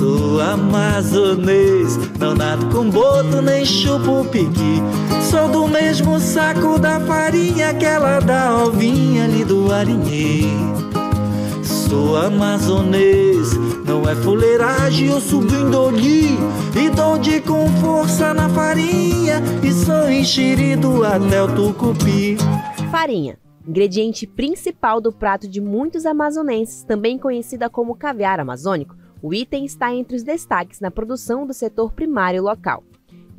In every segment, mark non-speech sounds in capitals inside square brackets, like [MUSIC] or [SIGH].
Sou amazonês, não nado com boto nem chupo piqui. Sou do mesmo saco da farinha que da ovinha ali do arinhê. Sou amazonês, não é fuleiragem, eu subindo ali E dou de com força na farinha E sou enxerido até o tucupi Farinha ingrediente principal do prato de muitos amazonenses, também conhecida como caviar amazônico, o item está entre os destaques na produção do setor primário local.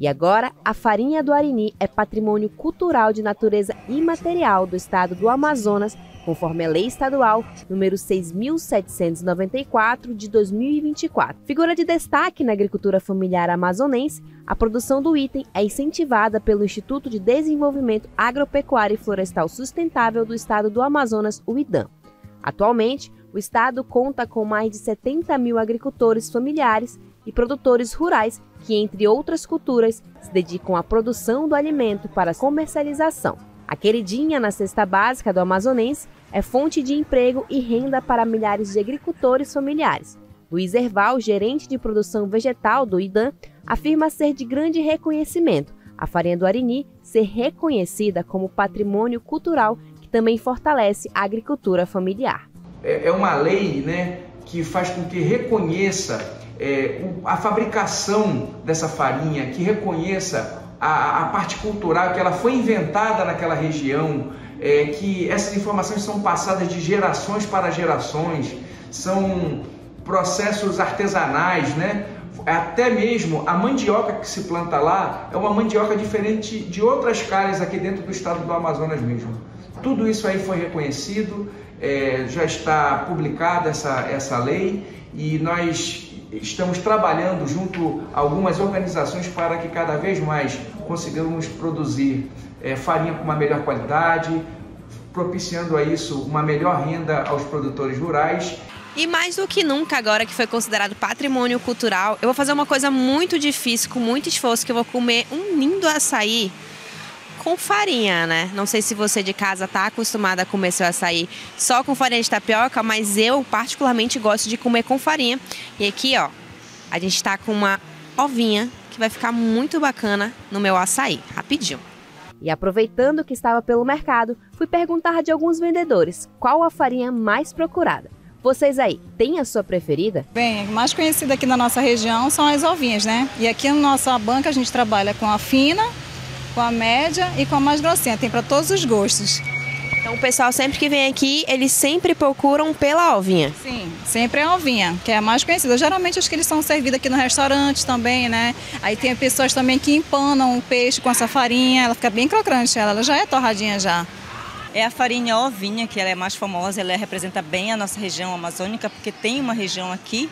E agora, a farinha do Arini é patrimônio cultural de natureza imaterial do estado do Amazonas, conforme a Lei Estadual número 6794 de 2024. Figura de destaque na agricultura familiar amazonense, a produção do item é incentivada pelo Instituto de Desenvolvimento Agropecuário e Florestal Sustentável do estado do Amazonas, o IDAM. Atualmente, o estado conta com mais de 70 mil agricultores familiares e produtores rurais que, entre outras culturas, se dedicam à produção do alimento para comercialização. A queridinha na cesta básica do amazonense é fonte de emprego e renda para milhares de agricultores familiares. Luiz Erval, gerente de produção vegetal do IDAM, afirma ser de grande reconhecimento a farinha do Arini ser reconhecida como patrimônio cultural que também fortalece a agricultura familiar. É, é uma lei né, que faz com que reconheça é, a fabricação dessa farinha, que reconheça a, a, parte cultural, que ela foi inventada naquela região, é, que essas informações são passadas de gerações para gerações, são processos artesanais, né? Até mesmo a mandioca que se planta lá é uma mandioca diferente de outras calhas aqui dentro do estado do Amazonas mesmo. Tudo isso aí foi reconhecido, é, já está publicada essa, essa lei e nós estamos trabalhando junto a algumas organizações para que cada vez mais consigamos produzir é, farinha com uma melhor qualidade, propiciando a isso uma melhor renda aos produtores rurais. E mais do que nunca, agora que foi considerado patrimônio cultural, eu vou fazer uma coisa muito difícil, com muito esforço, que eu vou comer um lindo açaí com farinha, né? Não sei se você de casa tá acostumada a comer seu açaí só com farinha de tapioca, mas eu particularmente gosto de comer com farinha. E aqui, ó, a gente tá com uma ovinha que vai ficar muito bacana no meu açaí, rapidinho. E aproveitando que estava pelo mercado, fui perguntar de alguns vendedores qual a farinha mais procurada. Vocês aí, têm a sua preferida? Bem, a mais conhecida aqui na nossa região são as ovinhas, né? E aqui na nossa banca a gente trabalha com a fina, com a média e com a mais grossinha. Tem para todos os gostos. Então o pessoal sempre que vem aqui, eles sempre procuram pela ovinha. Sim, sempre é a ovinha, que é a mais conhecida. Geralmente acho que eles são servidos aqui no restaurante também, né? Aí tem pessoas também que empanam o peixe com essa farinha, ela fica bem crocante, ela, ela já é torradinha já. É a farinha ovinha, que ela é mais famosa, ela representa bem a nossa região amazônica, porque tem uma região aqui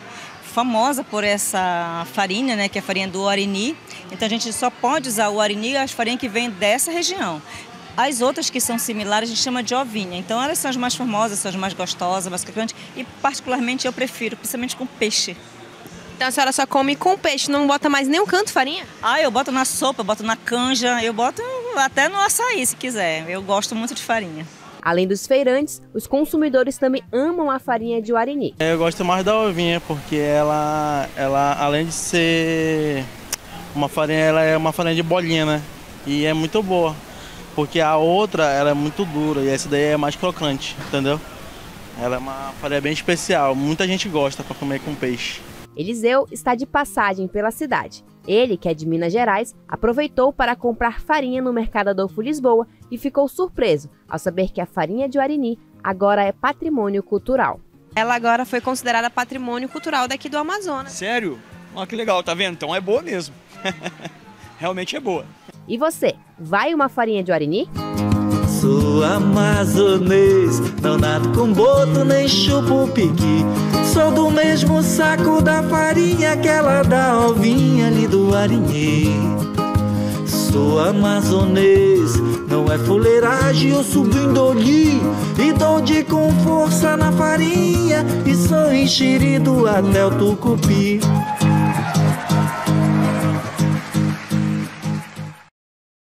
famosa por essa farinha, né, que é a farinha do Arini. Então a gente só pode usar o Arini e as farinhas que vêm dessa região. As outras que são similares a gente chama de ovinha. Então elas são as mais famosas, são as mais gostosas, mais crocantes e particularmente eu prefiro, principalmente com peixe. Então a senhora só come com peixe, não bota mais nenhum canto farinha? Ah, eu boto na sopa, boto na canja, eu boto até no açaí se quiser. Eu gosto muito de farinha. Além dos feirantes, os consumidores também amam a farinha de Uarini. Eu gosto mais da ovinha porque ela, ela além de ser uma farinha, ela é uma farinha de bolinha, né? E é muito boa. Porque a outra, ela é muito dura e essa daí é mais crocante, entendeu? Ela é uma farinha bem especial, muita gente gosta para comer com peixe. Eliseu está de passagem pela cidade. Ele, que é de Minas Gerais, aproveitou para comprar farinha no Mercado Adolfo Lisboa e ficou surpreso ao saber que a farinha de Uarini agora é patrimônio cultural. Ela agora foi considerada patrimônio cultural daqui do Amazonas. Sério? Olha que legal, tá vendo? Então é boa mesmo. [LAUGHS] Realmente é boa. E você, vai uma farinha de Uarini? Sou amazonês, não nado com boto nem chupo piqui. Sou do mesmo saco da farinha que da ovinha ali do arinhê. Sou amazonês, não é fuleiragem, eu subindo ali E dou de com força na farinha E sou enxerido até o tucupi